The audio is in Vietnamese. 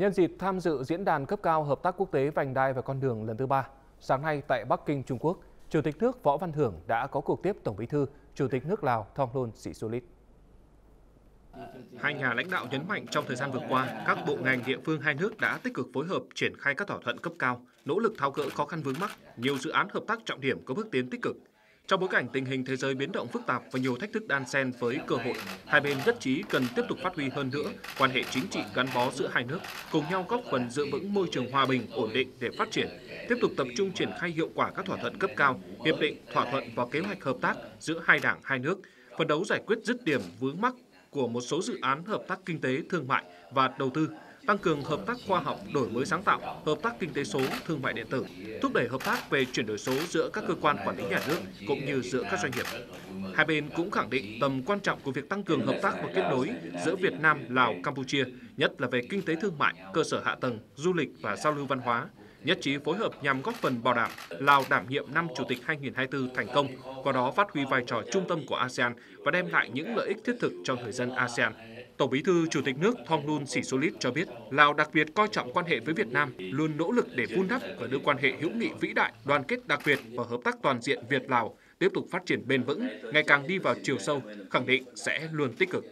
Nhân dịp tham dự diễn đàn cấp cao hợp tác quốc tế vành đai và con đường lần thứ ba, sáng nay tại Bắc Kinh, Trung Quốc, Chủ tịch nước Võ Văn Thưởng đã có cuộc tiếp Tổng Bí thư, Chủ tịch nước Lào Thongloun Sisoulith. Hai nhà lãnh đạo nhấn mạnh trong thời gian vừa qua, các bộ ngành địa phương hai nước đã tích cực phối hợp triển khai các thỏa thuận cấp cao, nỗ lực tháo gỡ khó khăn vướng mắc, nhiều dự án hợp tác trọng điểm có bước tiến tích cực. Trong bối cảnh tình hình thế giới biến động phức tạp và nhiều thách thức đan xen với cơ hội, hai bên nhất trí cần tiếp tục phát huy hơn nữa quan hệ chính trị gắn bó giữa hai nước, cùng nhau góp phần giữ vững môi trường hòa bình, ổn định để phát triển, tiếp tục tập trung triển khai hiệu quả các thỏa thuận cấp cao, hiệp định, thỏa thuận và kế hoạch hợp tác giữa hai đảng hai nước, phấn đấu giải quyết dứt điểm vướng mắc của một số dự án hợp tác kinh tế, thương mại và đầu tư, tăng cường hợp tác khoa học, đổi mới sáng tạo, hợp tác kinh tế số, thương mại điện tử, thúc đẩy hợp tác về chuyển đổi số giữa các cơ quan quản lý nhà nước cũng như giữa các doanh nghiệp. Hai bên cũng khẳng định tầm quan trọng của việc tăng cường hợp tác và kết nối giữa Việt Nam, Lào, Campuchia, nhất là về kinh tế thương mại, cơ sở hạ tầng, du lịch và giao lưu văn hóa, nhất trí phối hợp nhằm góp phần bảo đảm Lào đảm nhiệm năm Chủ tịch 2024 thành công, qua đó phát huy vai trò trung tâm của ASEAN và đem lại những lợi ích thiết thực cho người dân ASEAN. Tổng Bí thư Chủ tịch nước Thonglun Sisulit cho biết, Lào đặc biệt coi trọng quan hệ với Việt Nam, luôn nỗ lực để vun đắp và đưa quan hệ hữu nghị vĩ đại, đoàn kết đặc biệt và hợp tác toàn diện Việt Lào tiếp tục phát triển bền vững, ngày càng đi vào chiều sâu, khẳng định sẽ luôn tích cực.